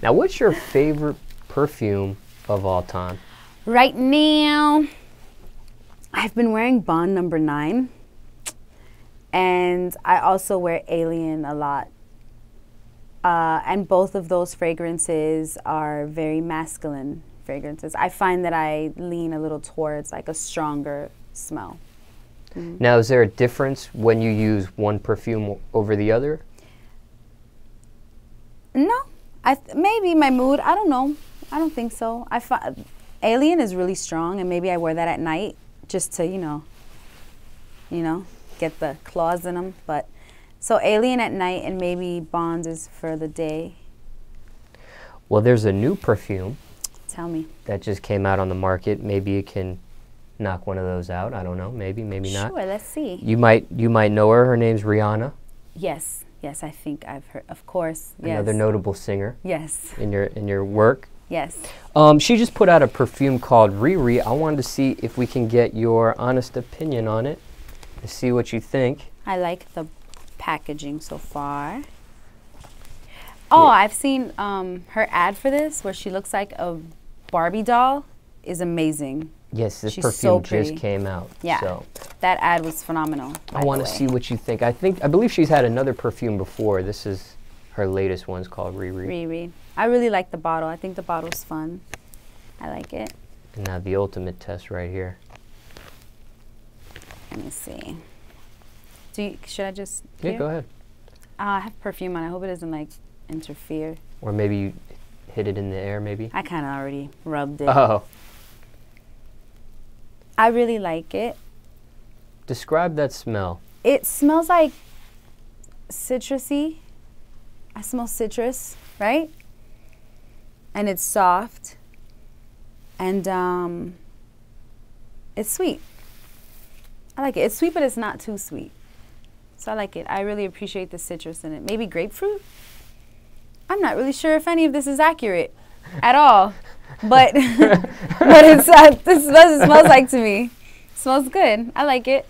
Now, what's your favorite perfume of all time? Right now, I've been wearing Bond number nine. And I also wear Alien a lot. Uh, and both of those fragrances are very masculine fragrances. I find that I lean a little towards like a stronger smell. Now, is there a difference when you use one perfume over the other? I th- maybe my mood. I don't know. I don't think so. I fi- Alien is really strong, and maybe I wear that at night just to you know, you know, get the claws in them. But so Alien at night, and maybe Bonds is for the day. Well, there's a new perfume Tell me. that just came out on the market. Maybe you can knock one of those out. I don't know. Maybe, maybe not. Sure. Let's see. You might you might know her. Her name's Rihanna, Yes. Yes. I think I've heard. Of course. Yes. another notable singer Yes. in your in your work. Yes. Um, she just put out a perfume called Riri. I wanted to see if we can get your honest opinion on it, to see what you think. I like the packaging so far. Oh, I've seen um, her ad for this where she looks like a Barbie doll is amazing. Yes, this She's perfume so just came out. Yeah. So That ad was phenomenal. I want to see what you think. I think I believe she's had another perfume before. This is her latest one's called Riri. Riri. I really like the bottle. I think the bottle's fun. I like it. And now the ultimate test right here. Let me see. Do you, should I just? Yeah, here? go ahead. Uh, I have perfume on. I hope it doesn't like interfere. Or maybe you hit it in the air, maybe. I kind of already rubbed it. Oh, I really like it. describe that smell. It smells like citrusy. I smell citrus, right? And it's soft. And um, it's sweet. I like it. It's sweet, but it's not too sweet. So I like it. I really appreciate the citrus in it. Maybe grapefruit? I'm not really sure if any of this is accurate at all. But but it's uh, this is what it smells like to me. smells good. I like it.